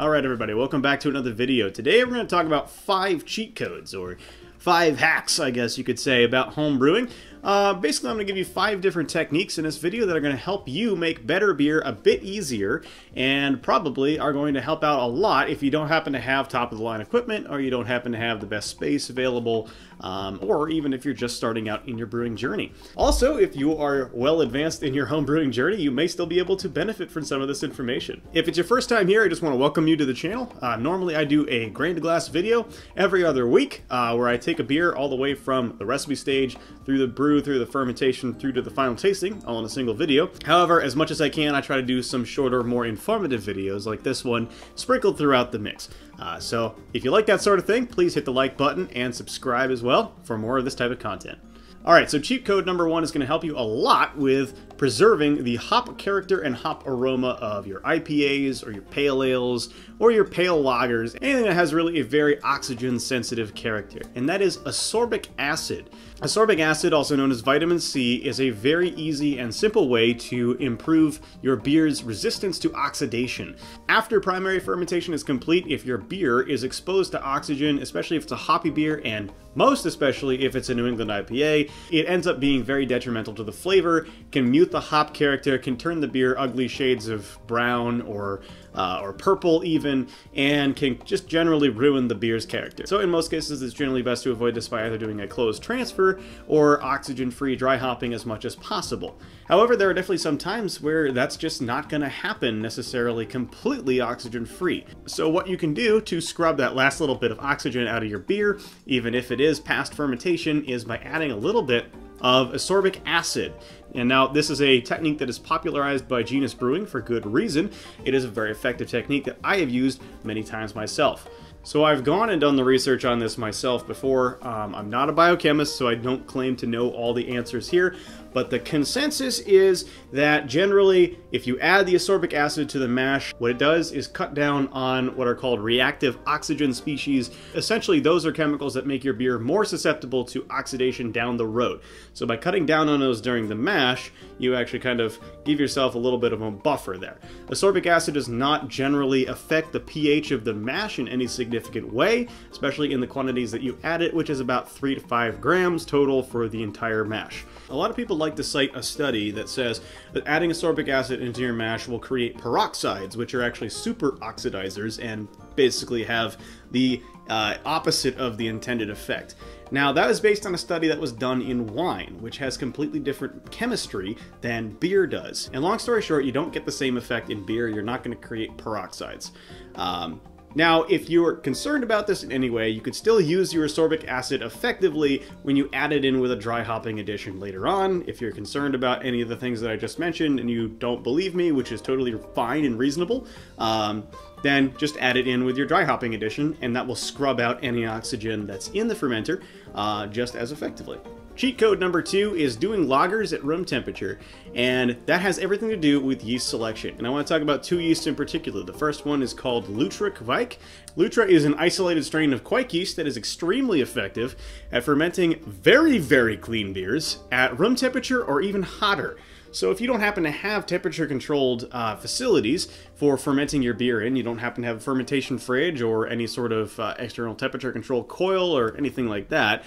Alright everybody, welcome back to another video. Today we're going to talk about five cheat codes, or five hacks, I guess you could say, about home brewing. Uh, basically, I'm going to give you five different techniques in this video that are going to help you make better beer a bit easier, and probably are going to help out a lot if you don't happen to have top-of-the-line equipment, or you don't happen to have the best space available, um, or even if you're just starting out in your brewing journey. Also, if you are well advanced in your home brewing journey, you may still be able to benefit from some of this information. If it's your first time here, I just want to welcome you to the channel. Uh, normally, I do a grain to glass video every other week, uh, where I take a beer all the way from the recipe stage through the brew, through the fermentation, through to the final tasting, all in a single video. However, as much as I can, I try to do some shorter, more informative videos like this one, sprinkled throughout the mix. Uh, so if you like that sort of thing, please hit the like button and subscribe as well for more of this type of content. Alright, so cheat code number one is going to help you a lot with preserving the hop character and hop aroma of your IPAs or your pale ales or your pale lagers, anything that has really a very oxygen sensitive character, and that is ascorbic acid. Ascorbic acid, also known as vitamin C, is a very easy and simple way to improve your beer's resistance to oxidation. After primary fermentation is complete, if your beer is exposed to oxygen, especially if it's a hoppy beer, and most especially if it's a New England IPA, it ends up being very detrimental to the flavor, can mute the hop character, can turn the beer ugly shades of brown or uh, or purple even, and can just generally ruin the beer's character. So in most cases, it's generally best to avoid this by either doing a closed transfer or oxygen-free dry hopping as much as possible. However, there are definitely some times where that's just not going to happen necessarily completely oxygen-free. So what you can do to scrub that last little bit of oxygen out of your beer, even if it is past fermentation, is by adding a little bit of ascorbic acid. And now this is a technique that is popularized by Genus Brewing for good reason. It is a very effective technique that I have used many times myself. So I've gone and done the research on this myself before. Um, I'm not a biochemist, so I don't claim to know all the answers here, but the consensus is that generally, if you add the ascorbic acid to the mash, what it does is cut down on what are called reactive oxygen species. Essentially, those are chemicals that make your beer more susceptible to oxidation down the road. So by cutting down on those during the mash, you actually kind of give yourself a little bit of a buffer there. Ascorbic acid does not generally affect the pH of the mash in any significant way, especially in the quantities that you add it, which is about 3 to 5 grams total for the entire mash. A lot of people like to cite a study that says that adding ascorbic acid into your mash will create peroxides, which are actually super oxidizers and basically have the uh, opposite of the intended effect. Now, that is based on a study that was done in wine, which has completely different chemistry than beer does. And long story short, you don't get the same effect in beer. You're not going to create peroxides. Um, now, if you're concerned about this in any way, you could still use your ascorbic acid effectively when you add it in with a dry hopping addition later on. If you're concerned about any of the things that I just mentioned and you don't believe me, which is totally fine and reasonable, um, then just add it in with your dry hopping addition and that will scrub out any oxygen that's in the fermenter uh, just as effectively. Cheat code number two is doing lagers at room temperature, and that has everything to do with yeast selection. And I want to talk about two yeasts in particular. The first one is called Lutra Kveik. Lutra is an isolated strain of Kveik yeast that is extremely effective at fermenting very, very clean beers at room temperature or even hotter. So if you don't happen to have temperature controlled uh, facilities for fermenting your beer in, you don't happen to have a fermentation fridge or any sort of uh, external temperature control coil or anything like that,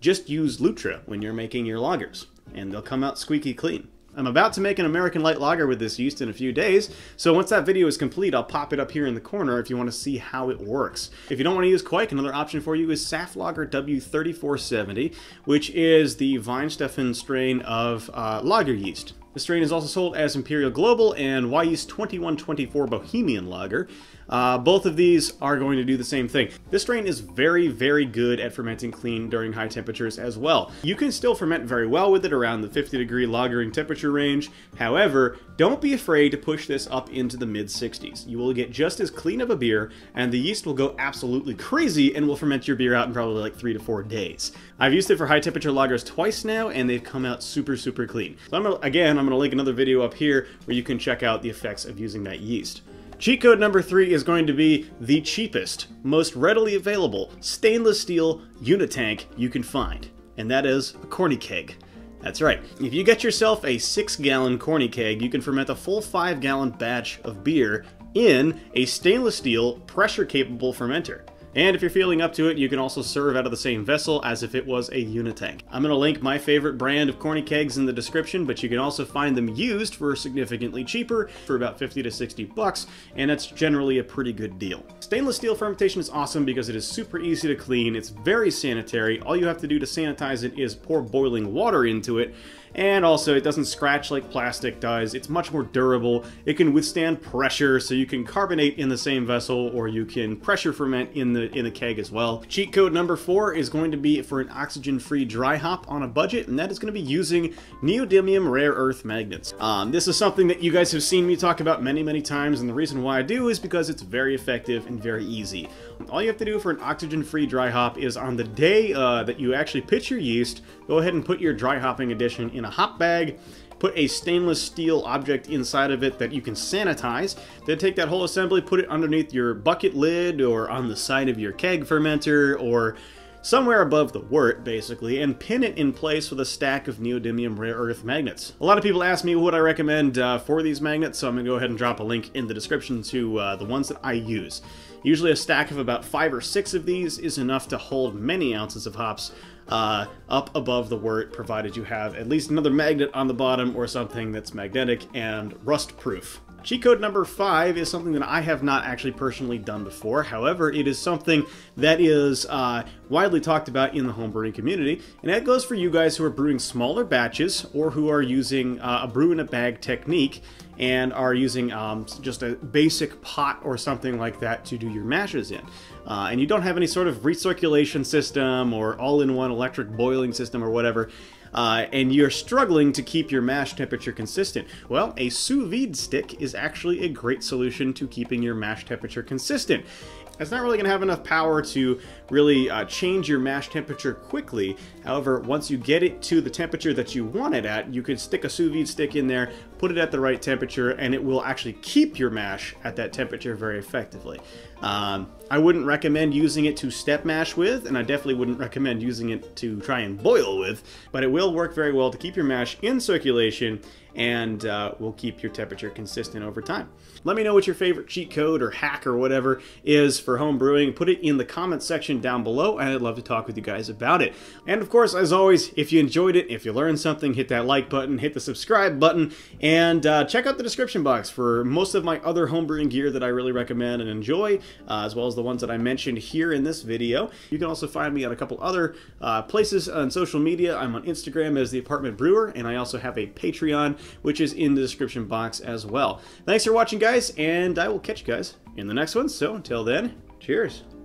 just use Lutra when you're making your lagers, and they'll come out squeaky clean. I'm about to make an American Light Lager with this yeast in a few days, so once that video is complete, I'll pop it up here in the corner if you want to see how it works. If you don't want to use Kveik, another option for you is Saflager W3470, which is the Weihenstephan strain of uh, lager yeast. The strain is also sold as Imperial Global and Wyeast 2124 Bohemian Lager. Uh, both of these are going to do the same thing. This strain is very, very good at fermenting clean during high temperatures as well. You can still ferment very well with it around the 50 degree lagering temperature range. However, don't be afraid to push this up into the mid 60s. You will get just as clean of a beer, and the yeast will go absolutely crazy and will ferment your beer out in probably like three to four days. I've used it for high temperature lagers twice now, and they've come out super, super clean. So I'm again, I'm going to link another video up here where you can check out the effects of using that yeast. Cheat code number three is going to be the cheapest, most readily available stainless steel unitank you can find, and that is a corny keg. That's right. If you get yourself a 6 gallon corny keg, you can ferment a full 5 gallon batch of beer in a stainless steel pressure capable fermenter. And if you're feeling up to it, you can also serve out of the same vessel as if it was a unitank. I'm going to link my favorite brand of corny kegs in the description, but you can also find them used for significantly cheaper, for about 50 to 60 bucks, and that's generally a pretty good deal. Stainless steel fermentation is awesome because it is super easy to clean, it's very sanitary, all you have to do to sanitize it is pour boiling water into it, and also it doesn't scratch like plastic does. It's much more durable. It can withstand pressure, so you can carbonate in the same vessel or you can pressure ferment in the in the keg as well. Cheat code number four is going to be for an oxygen-free dry hop on a budget, and that is going to be using neodymium rare earth magnets. Um, this is something that you guys have seen me talk about many, many times, and the reason why I do is because it's very effective and very easy. All you have to do for an oxygen-free dry hop is on the day uh, that you actually pitch your yeast, go ahead and put your dry hopping addition in a hop bag, put a stainless steel object inside of it that you can sanitize. Then take that whole assembly, put it underneath your bucket lid or on the side of your keg fermenter or somewhere above the wort, basically, and pin it in place with a stack of neodymium rare earth magnets. A lot of people ask me what I recommend uh, for these magnets, so I'm to go ahead and drop a link in the description to uh, the ones that I use. Usually a stack of about five or six of these is enough to hold many ounces of hops uh, up above the wort, provided you have at least another magnet on the bottom or something that's magnetic and rust proof. Cheat code number five is something that I have not actually personally done before. However, it is something that is uh, widely talked about in the home brewing community, and that goes for you guys who are brewing smaller batches or who are using uh, a brew in a bag technique and are using um, just a basic pot or something like that to do your mashes in. Uh, and you don't have any sort of recirculation system or all-in-one electric boiling system or whatever, uh, and you're struggling to keep your mash temperature consistent. Well, a sous vide stick is actually a great solution to keeping your mash temperature consistent. It's not really going to have enough power to really uh, change your mash temperature quickly. However, once you get it to the temperature that you want it at, you can stick a sous vide stick in there, put it at the right temperature, and it will actually keep your mash at that temperature very effectively. Um, I wouldn't recommend using it to step mash with, and I definitely wouldn't recommend using it to try and boil with, but it will work very well to keep your mash in circulation and uh, will keep your temperature consistent over time. Let me know what your favorite cheat code or hack or whatever is for home brewing. Put it in the comment section down below, and I'd love to talk with you guys about it. And of course, as always, if you enjoyed it, if you learned something, hit that like button, hit the subscribe button, and uh, check out the description box for most of my other homebrewing gear that I really recommend and enjoy, uh, as well as the ones that I mentioned here in this video. You can also find me on a couple other uh, places on social media. I'm on Instagram as the Apartment Brewer, and I also have a Patreon which is in the description box as well. Thanks for watching, guys, and I will catch you guys in the next one. So until then, cheers.